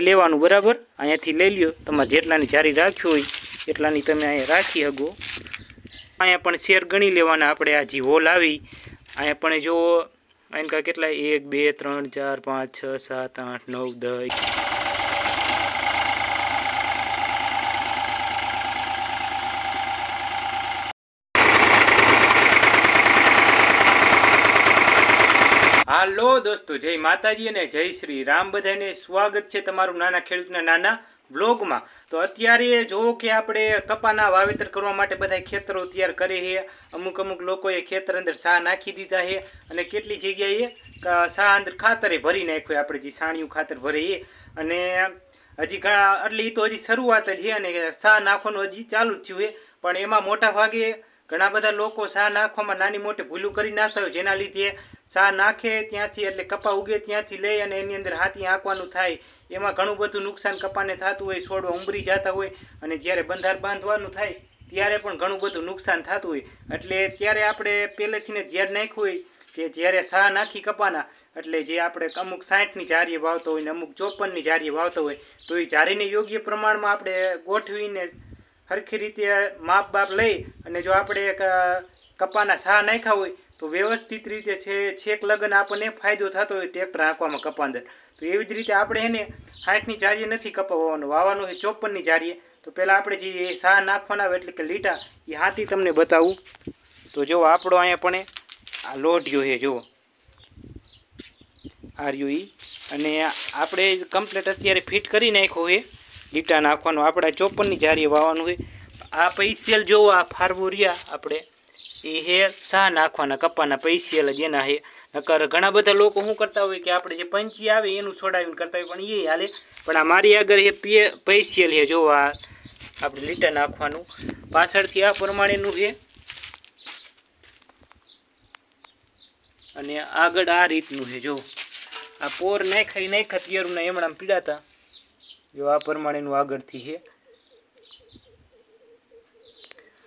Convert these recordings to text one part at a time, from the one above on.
લેવાનું બરાબર? અહીંયાથી લઈ લ્યો. તમારે જેટલાની જારી રાખ્યું હોય, એટલાની તમે અહીંયા રાખી શકો અહીંયા પણ શેર ગણી લેવાના. આપણે આ જી હોલ આવી, અહીંયા પણ જો અહીં કેટલા એક, બે, ત્રણ, ચાર, પાંચ, છ, સાત, આઠ, નવ, દસ હાલો દોસ્તો, જય માતાજી અને જય શ્રી રામ. બધાને સ્વાગત છે તમારું નાના ખેડૂતના નાના બ્લોગમાં તો અત્યારે જો કે આપણે કપાના વાવેતર કરવા માટે બધા ખેતરો તૈયાર કરે છે. અમુક અમુક લોકોએ ખેતર અંદર સા નાખી દીધા છે અને કેટલી જગ્યાએ શાહ અંદર ખાતરે ભરી નાખ્યું આપણે જે સાણિયું ખાતર ભરીએ અને હજી ઘણા, એટલે તો હજી શરૂઆત જ છે અને સા નાખવાનું હજી ચાલુ જ થયું છે. પણ એમાં મોટા ભાગે ઘણા બધા લોકો સા નાખવામાં નાની મોટી ભૂલું કરી નાખતા હોય જેના લીધે સા નાખે ત્યાંથી એટલે કપા ઉગે ત્યાંથી લઈ અને એની અંદર હાથી આંકવાનું થાય. એમાં ઘણું બધું નુકસાન કપાને થતું હોય, છોડવા ઉંબરી જતા હોય અને જ્યારે બંધાર બાંધવાનું થાય, ત્યારે પણ ઘણું બધું નુકસાન થતું હોય. એટલે ત્યારે આપણે પહેલેથી ને ધ્યાન નાખ્યું હોય કે જ્યારે સા નાખી કપાના, એટલે જે આપણે અમુક સાઠની જારીએ વાવતો હોય ને અમુક ચોપનની જારીએ વાવતો હોય, તો એ જારીને યોગ્ય પ્રમાણમાં આપણે ગોઠવીને સરખી રીતે માપ બાપ લઈ અને જો આપણે એક કપાના સા નાખ્યા હોય, તો વ્યવસ્થિત રીતે છે, છેક લગ્ન આપણને ફાયદો થતો હોય ટ્રેક્ટર હાંકવામાં કપા અંદર તો એવી જ રીતે આપણે એને સાઠની જારીએ નથી કપા વાવવાનું વાવવાનું છે ચોપનની જારીએ તો પહેલાં આપણે જે સા નાખવાના હોય એટલે કે લીટા, એ હાથી તમને બતાવું. તો જો આપણો અહીંયા પણ આ લોઢિયો છે, જુઓ. આર્યુ ઈ. અને આપણે કમ્પ્લેટ અત્યારે ફિટ કરી નાખ્યો છે. લીટા નાખવાનું. આપણે ચોપનની જારી વાવવાનું હોય. આ પૈસિયલ જોવો, આ ફારવું રહ્યા આપણે. એ હે સા નાખવાના? કપાના પૈસિયલ જ એના હે. નકર ઘણા બધા લોકો શું કરતા હોય કે આપણે જે પંચી આવે એનું છોડાવીને કરતા હોય, પણ એ હાલે. પણ આ મારી આગળ એ પે પૈસિયલ છે જો આ. આપણે લીટા નાખવાનું. પાછળથી આ પ્રમાણેનું છે અને આગળ આ રીતનું છે જો આ પોર નાખાઈ નાખા તિયારુના એમણામ પીડાતા. જો આ પ્રમાણેનું આગળથી છે.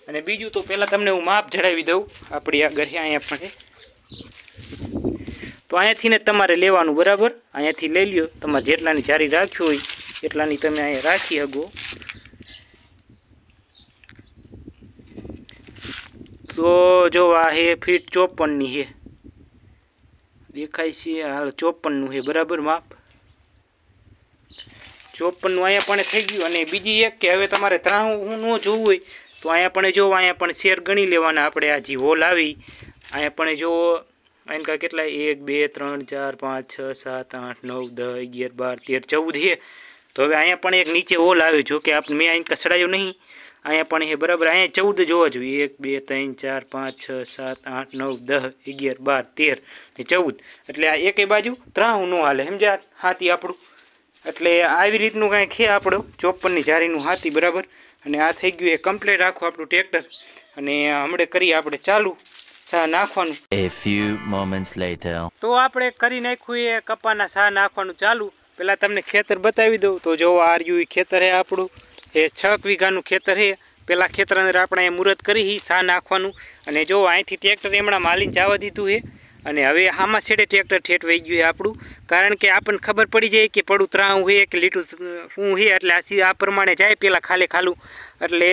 અને બીજું તો પહેલાં તમને હું માપ જણાવી દઉં. આપણી આગળ છે અહીંયા પણ તો અહીંયાથી ને તમારે લેવાનું બરાબર. અહીંયાથી લઈ લ્યો. તમારે જેટલાની જારી રાખ્યું હોય, એટલાની તમે અહીંયા રાખી શકો. તો જો આ હે ફીટ ચોપનની છે દેખાય છે હાલ ચોપનનું છે બરાબર માપ? ચોપનનું અહીંયા પણ થઈ ગયું. અને બીજી એક કે હવે તમારે ત્રાણું ન જોવું હોય, તો અહીંયા પણ જો, અહીંયા પણ શેર ગણી લેવાના. આપણે આ હોલ આવી, અહીંયા પણ જો કાંઈ કેટલા એક, બે, ત્રણ, ચાર, પાંચ, છ, સાત, આઠ, નવ, દસ, અગિયાર, બાર, તેર, ચૌદ છે. તો હવે અહીંયા પણ એક નીચે હોલ આવ્યો. જો કે આપણે મેં અહીં કસડાયો નહીં. અહીંયા પણ એ બરાબર, અહીંયા ચૌદ જોવા જોઈએ. એક, બે, ત્રણ, ચાર, પાંચ, છ, સાત, આઠ, નવ, દસ, અગિયાર, બાર, તેર ને ચૌદ. એટલે આ એકે બાજુ ત્રાણું ન હાલે. સમજ્યા? હાથી આપણું. એટલે આવી રીતનું કાંઈ છે આપણું? ચોપનની જારીનું હાથી બરાબર? અને આ થઈ ગયું એ કમ્પ્લીટ આખું આપણું ટ્રેક્ટર અને હમણે કરીએ આપણે ચાલુ. સા નાખવાનું. તો આપણે કરી નાખ્યું એ કપાના સા નાખવાનું ચાલુ. પહેલાં તમને ખેતર બતાવી દઉં. તો જો આ રહ્યું ખેતર હે આપણું. એ છ વીઘાનું ખેતર હે. પહેલાં ખેતર અંદર આપણે અહીંયા મુહૂર્ત કરી હી સા નાખવાનું. અને જો અહીંથી ટ્રેક્ટર એમણા માલીને જવા દીધું છે અને હવે આમાં છેડે ટ્રેક્ટર ઠેઠ વહી ગયું આપણું. કારણ કે આપણને ખબર પડી જાય કે પડું ત્રાણું છે કે લીટું શું છે એટલે આ આ પ્રમાણે જાય પહેલાં ખાલે ખાલું. એટલે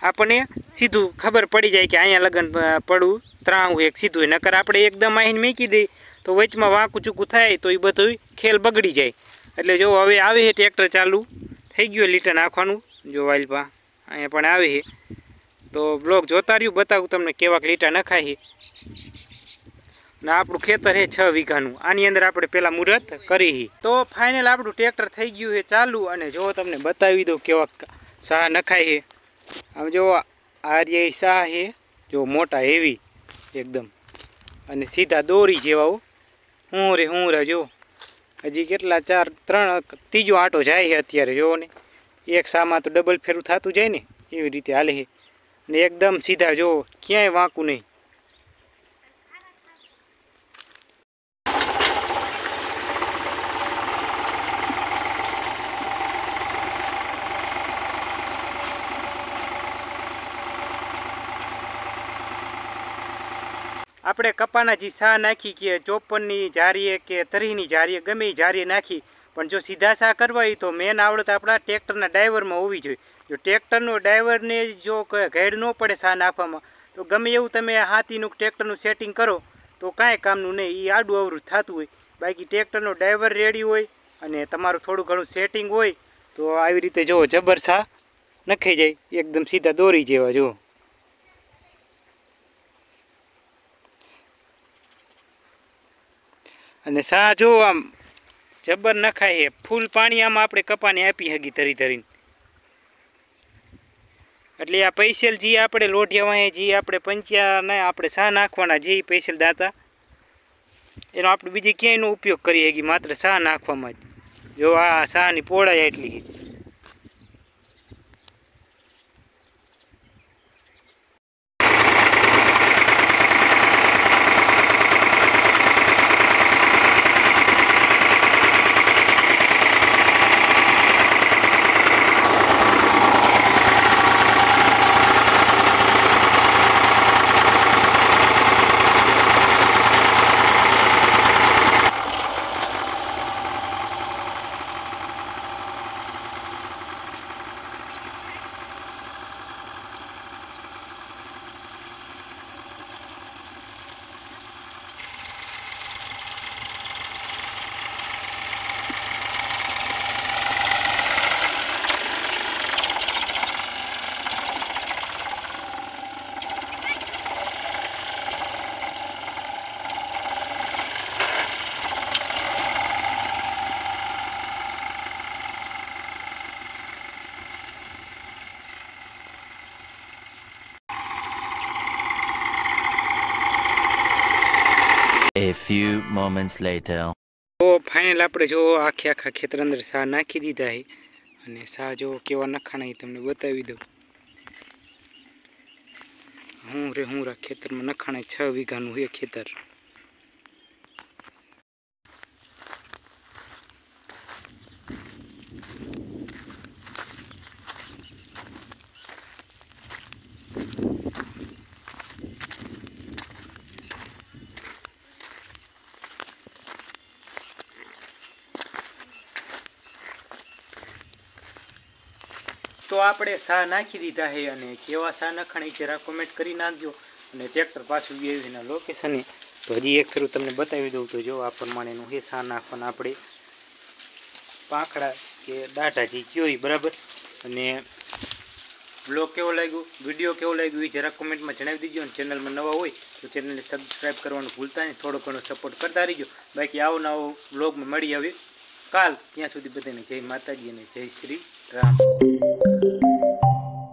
આપણને સીધું ખબર પડી જાય કે અહીંયા લગન પડું ત્રાણું હોય સીધું હોય. નકર આપણે એકદમ અહીંને મૂકી દઈએ તો વચમાં વાંકું ચૂકું થાય તો એ બધું ખેલ બગડી જાય. એટલે જો હવે આવે છે ટ્રેક્ટર ચાલુ, થઈ ગયું લીટર નાખવાનું. જો વાલપા અહીંયા પણ આવે છે તો બ્લોક જોતા રહ્યું, બતાવું તમને કેવાક લીટા નખાય છે ને આપણું ખેતર છે છ વીઘાનું. આની અંદર આપણે પેલા મુહૂર્ત કરી. તો ફાઇનલ આપણું ટ્રેક્ટર થઈ ગયું છે ચાલુ અને જો તમને બતાવી દઉં કેવા સાહ નખાય છે આમ જો આર્ય સાહ છે જો મોટા હેવી એકદમ. અને સીધા દોરી જેવાઓ હું. રે હું રે, જો. હજી કેટલા ચાર, ત્રણ, ત્રીજો આંટો જાય છે અત્યારે જોવો ને. એક સામાં તો ડબલ ફેરું થતું જાય ને, એવી રીતે હાલે છે ને એકદમ સીધા જો ક્યાંય વાંકું નહીં. આપણે કપાના જે સા નાખી કે ચોપનની જારીએ કે તરીની જારીએ, ગમે એ જારીએ નાખી. પણ જો સીધા સા કરવા હોય તો મેન આવડત આપણા ટ્રેક્ટરના ડ્રાઈવરમાં હોવી જોઈએ. જો ટ્રેક્ટરનો ડ્રાઈવરને જો ઘેડ ન પડે સા નાખવામાં, તો ગમે એવું તમે હાથીનું ટ્રેક્ટરનું સેટિંગ કરો, તો કાંઈ કામનું નહીં. એ આડું અવરું થતું હોય. બાકી ટ્રેક્ટરનો ડ્રાઈવર રેડી હોય અને તમારું થોડું ઘણું સેટિંગ હોય, તો આવી રીતે જો જબર સા નખાઈ જાય, એકદમ સીધા દોરી જેવા જો. અને સા જો આમ જબર નખાય છે ફૂલ પાણી આમાં આપણે કપાને આપી હગી ધરી ધરીને એટલે આ પૈસેલ જે આપણે લોઢિયા જે આપણે પંચ્યાને આપણે સા નાખવાના, જે પૈસેલ દાતા. એનો આપણે બીજી ક્યાંયનો ઉપયોગ કરી હગી, માત્ર સા નાખવામાં જ. જો આ સાની પોળાય એટલી A few moments later. તો ફાઇનલ આપણે જો આખે આખા ખેતર અંદર સા નાખી દીધા છે. અને સા જો કેવા નખાણા તમને બતાવી દઉં. હું રે, હું રા ખેતરમાં નખાણા છ વીઘાનું છે ખેતર. આપણે સા નાખી દીધા છે અને કેવા સા નખાણી જરા કોમેન્ટ કરી નાખજો. અને ટ્રેક્ટર પાછું એના લોકેશને તો હજી એક ફેરું તમને બતાવી દઉં તો જો આ પ્રમાણેનું છે સા નાખવાના આપણે પાંખડા કે દાઢા જે કયો બરાબર? અને બ્લોગ કેવો લાગ્યો વીડિયો કેવો લાગ્યો એ જરા કોમેન્ટમાં જણાવી દીજો. અને ચેનલમાં નવા હોય તો ચેનલને સબસ્ક્રાઈબ કરવાનું ભૂલતા નહીં. થોડો ઘણો સપોર્ટ કરતા રહીજો. બાકી આવો નવો બ્લોગમાં મળી આવે કાલ ત્યાં સુધી બધાને જય માતાજી અને જય શ્રી રામ.